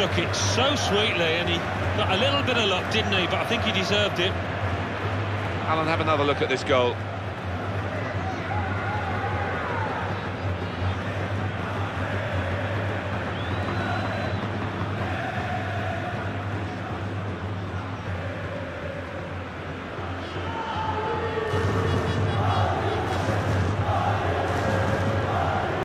struck it so sweetly, and he got a little bit of luck, didn't he? But I think he deserved it. Alan, have another look at this goal.